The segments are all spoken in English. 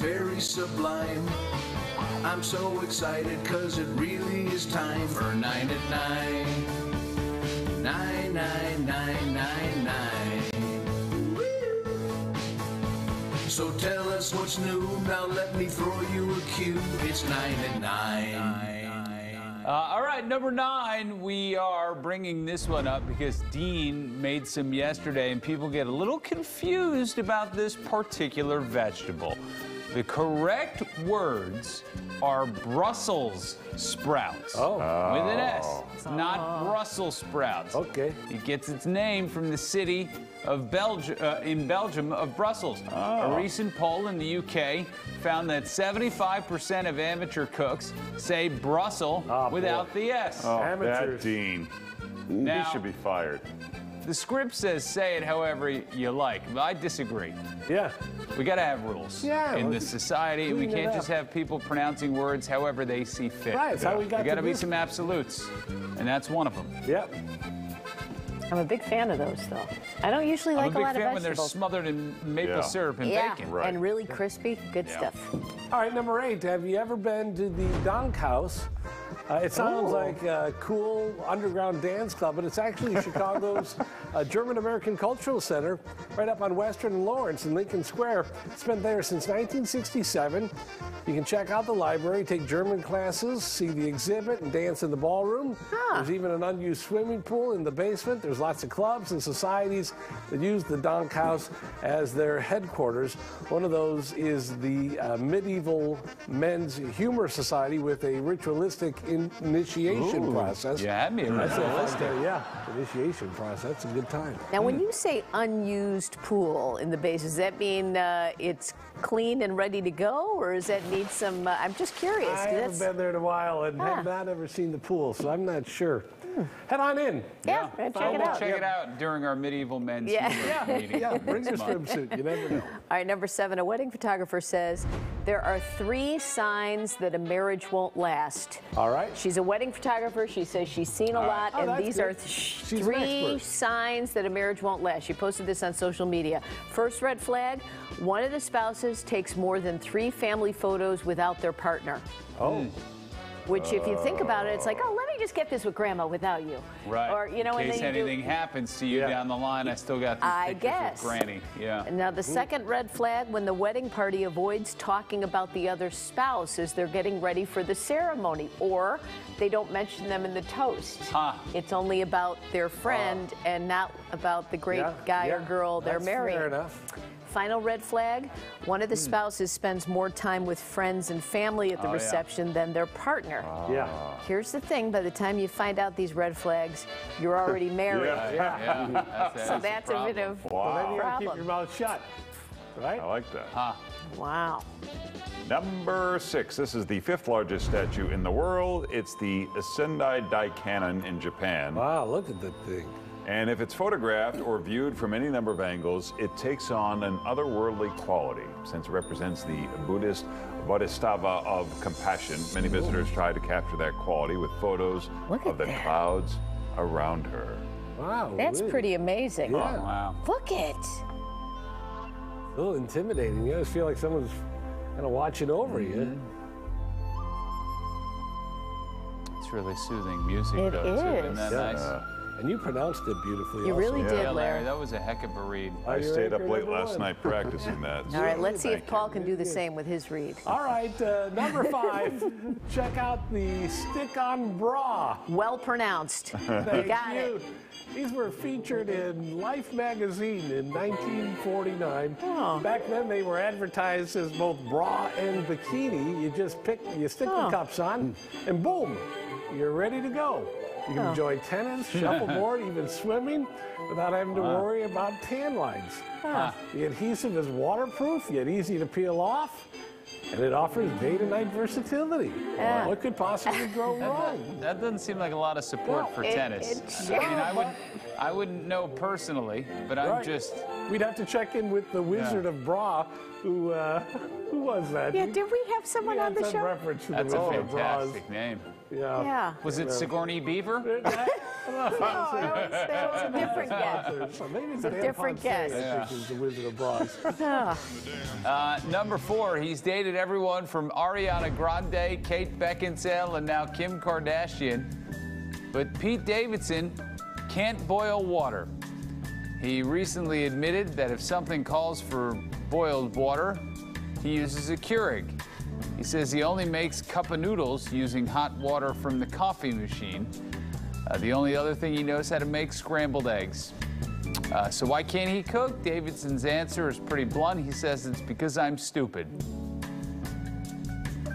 very sublime. I'm so excited cause it really is time for 9 at 9. 9, 9, 9, 9, 9. Woo! So tell us what's new, now let me throw you a cue. It's 9 at 9. Uh, all right, number nine, we are bringing this one up because Dean made some yesterday and people get a little confused about this particular vegetable. The correct words are Brussels sprouts. Oh. With an S, not Brussel sprouts. Okay. It gets its name from the city of Belgium, uh, in Belgium of Brussels. A recent poll in the UK found that 75% of amateur cooks say Brussels boy. without the S. Oh, Amateurs. that Dean. Now- he should be fired. The script says say it however you like, but I disagree. Yeah. We got to have rules Yeah, in let's this society. We can't just have people pronouncing words however they see fit. Right, it's how we got There got to to be some absolutes, and that's one of them. Yep. I'm a big fan of those, though. I don't usually like I'm a big lot fan of when they're smothered in maple Yeah. syrup and yeah, bacon. Right. and really crispy. Good Yeah. stuff. All right, number eight. Have you ever been to the DANK Haus? Uh, it sounds Oh. like a cool underground dance club, but it's actually Chicago's uh, German American Cultural Center, right up on Western and Lawrence in Lincoln Square. It's been there since 1967. You can check out the library, take German classes, see the exhibit, and dance in the ballroom. There's even an unused swimming pool in the basement. There's lots of clubs and societies that use the DANK Haus as their headquarters. One of those is the uh, Medieval Men's Humor Society with a ritualistic in- initiation Ooh, process. you had me at That's a fun Yeah, initiation process. That's a good time. Now, when you say unused pool in the base, does that mean uh, it's clean and ready to go, or does that need some? Uh, I'm just curious. I 'cause haven't been there in a while and Ah. have not ever seen the pool, so I'm not sure. Head on in. yeah, check Well, it we'll out. check it out during our medieval men's Yeah. humor meeting. Yeah, bring your swimsuit. You never know. All right, number seven. A wedding photographer says there are three signs that a marriage won't last. All right. She's a wedding photographer. She says she's seen a lot, Oh, and these good. are th- She's three signs that a marriage won't last. She posted this on social media. First red flag one of the spouses takes more than three family photos without their partner. Oh. Which, if you think about it, it's like, oh, let me just get this with grandma without you. Right. Or, you know, in case then you do- anything happens to you Yeah. down the line, I still got these I pictures guess. of Granny. Yeah. Now, the second red flag when the wedding party avoids talking about the other spouse as they're getting ready for the ceremony, or they don't mention them in the toast. Huh. It's only about their friend and not about the great Yeah, guy or girl they're that's marrying. Fair enough. Final red flag one of Hmm. the spouses spends more time with friends and family at the Oh, yeah. reception than their partner. Yeah. Here's the thing by the time you find out these red flags, you're already married. Yeah. Yeah, that's, So that's a bit problem. of Well, then a you gotta keep your mouth shut. Right? I like that. Huh. Wow. Number six. This is the fifth largest statue in the world. It's the Sendai Daikanon in Japan. Wow, look at that thing. And if it's photographed or viewed from any number of angles, it takes on an otherworldly quality since it represents the Buddhist Bodhisattva of compassion. Many visitors try to capture that quality with photos Look of the that. clouds around her. Wow. That's really. pretty amazing. Yeah. Oh, wow. Look at it. A little intimidating. You always feel like someone's kind of watching over you. Mm-hmm. It's really soothing music, It though. too. Isn't that Yeah. nice? And you pronounced it beautifully. You also. really Yeah. did, Yeah, Larry, Larry. that was a heck of a read. Are I stayed up late last one? night practicing that. All right, let's see if Paul you. can do the same with his read. All right, uh, number five. check out the stick-on bra. Well pronounced. Thank got you. it. These were featured in Life magazine in 1949. Oh. Back then, they were advertised as both bra and bikini. You just pick, you stick the cups on, and boom, you're ready to go. You can Oh. enjoy tennis, shuffleboard, even swimming without having to worry about tan lines. The adhesive is waterproof, yet easy to peel off, and it offers day to night versatility. Yeah. What could possibly go wrong? That doesn't seem like a lot of support No, for it- tennis. it I mean, I would, I wouldn't know personally, but I'm Right. just. We'd have to check in with the Wizard of Bra, who uh, who was that? Yeah, did we have someone he on had the some show? reference to That's the a Wizard of Bras. fantastic name. Yeah. Yeah. Was it Sigourney Beaver? No, I always say it was a different guess. So maybe it's a Dan different Ponce, guess. I think the Wizard of Oz. Uh, number four, he's dated everyone from Ariana Grande, Kate Beckinsale, and now Kim Kardashian. But Pete Davidson can't boil water. He recently admitted that if something calls for boiled water, he uses a Keurig. He says he only makes cup of noodles using hot water from the coffee machine. Uh, the only other thing he knows how to make scrambled eggs. Uh, so why can't he cook? Davidson's answer is pretty blunt. He says it's because I'm stupid.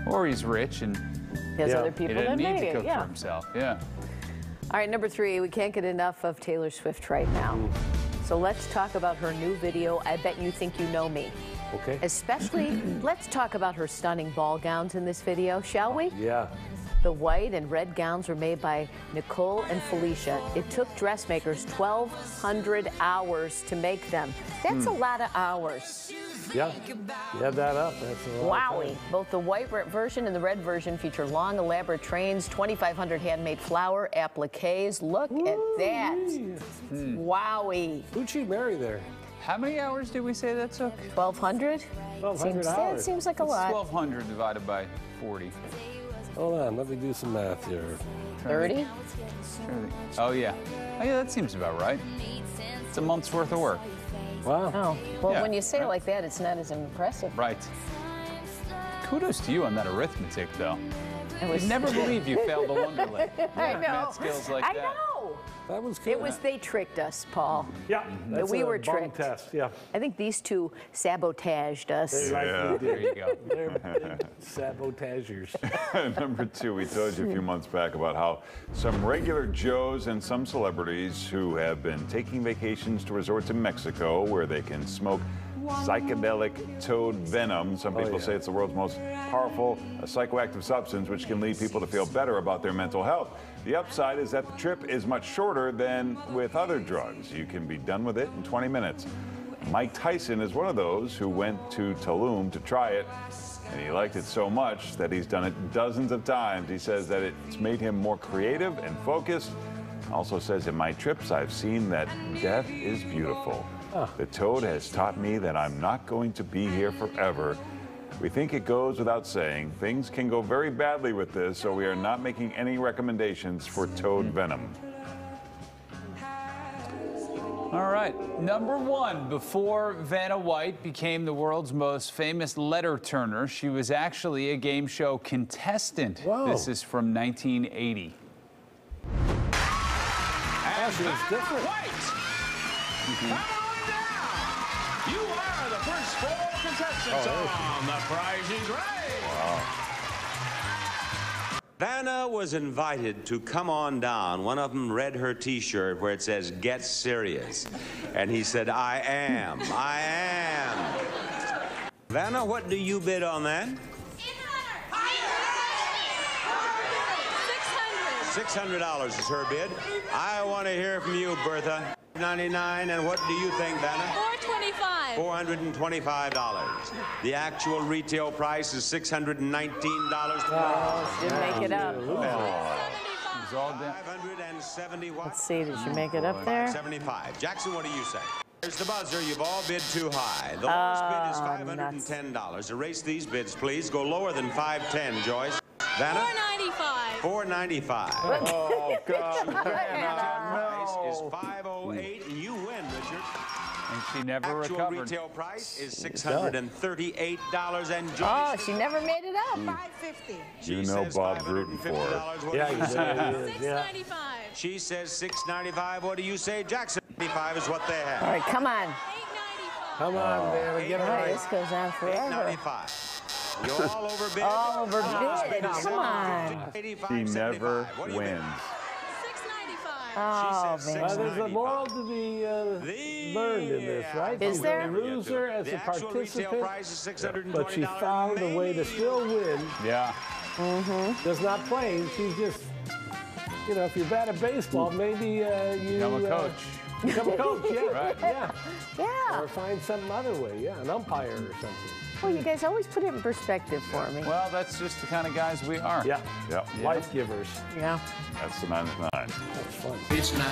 Or he's rich and There's Yeah. other he people doesn't that need make to it. cook Yeah. for himself. Yeah. All right, number three, we can't get enough of Taylor Swift right now. So let's talk about her new video, I Bet You Think You Know Me. Okay. Especially, let's talk about her stunning ball gowns in this video, shall we? Yeah. The white and red gowns were made by Nicole and Felicia. It took dressmakers 1,200 hours to make them. That's a hmm. lot of hours. Yeah. You had that up. That's a lot Wowie. Both the white version and the red version feature long, elaborate trains, 2,500 handmade flower appliques. Look at that. Hmm. Wowie. Who'd she marry there? How many hours did we say that took? 1,200? 1,200 Seems, that hours. seems like a lot. 1,200 divided by 40. Hold on, let me do some math here. 30? 30. Oh, yeah. Oh, yeah, that seems about right. It's a month's worth of work. Wow. Oh, well, Yeah, when you say it like that, it's not as impressive. Right. Kudos to you on that arithmetic, though. I'd never believe you failed the Wonderlic. I know. Math skills like I that. know. That was good. It was they tricked us, Paul. Yeah. That's we a were bum tricked. test. Yeah. I think these two sabotaged us. They likely There you go. They're big sabotagers. Number two, we told you a few months back about how some regular Joes and some celebrities who have been taking vacations to resorts in Mexico where they can smoke psychedelic toad venom. Some people yeah. say it's the world's most powerful uh, psychoactive substance, which can lead people to feel better about their mental health. The upside is that the trip is much shorter than with other drugs. You can be done with it in 20 minutes. Mike Tyson is one of those who went to Tulum to try it, and he liked it so much that he's done it dozens of times. He says that it's made him more creative and focused. Also says in my trips, I've seen that death is beautiful. The toad has taught me that I'm not going to be here forever. We think it goes without saying. Things can go very badly with this, so we are not making any recommendations for toad venom. All right. Number one, before Vanna White became the world's most famous letter turner, she was actually a game show contestant. Whoa. This is from 1980. Actually, it's different. Come on down. Contestants on oh, The Price is Right. Vanna was invited to come on down. One of them read her T-shirt where it says "Get Serious," and he said, "I am. I am." Vanna, what do you bid on that? Six hundred dollars is her bid. I want to hear from you, Bertha. Ninety-nine, and what do you think, Vanna? 425. Four hundred and twenty-five dollars. The actual retail price is six hundred and nineteen dollars. Didn't make it up. It's all down. 571. Let's see, did you make it up there? 75. Jackson, what do you say? There's the buzzer. You've all bid too high. The lowest bid is $510. Erase these bids, please. Go lower than 510, Joyce. Vanna? 495. 495. Oh, God. Price is 508, she never Actual recovered. retail price is $638, and Oh, she never made it up. Mm. 550. she You know says Bob's rooting for her. Yeah, do you you say? bet it is. Yeah. 695. She says 695. What do you say, Jackson? 95 is what they have. All right, come on. 895. Come on, oh, Vanna, get it All right, right. this goes on forever. 895. You're all overbid. All overbid. Come on. He never wins. 695. Oh, says man. Uh, there's a moral to be uh, learned in this, right? Is She's there? a loser as The a participant, price is $620. but she found a way to still win. Yeah. Does not play. She's just, you know, if you're bad at baseball, maybe uh, you. Become a uh, coach. Become a coach, yeah. Right. Yeah. Yeah. Or find some other way, yeah, an umpire or something. Well, you guys always put it in perspective for me. Well, that's just the kind of guys we are. Yeah. Yep. Life givers. Yeah. That's the nine at nine. That's fun. It's nine.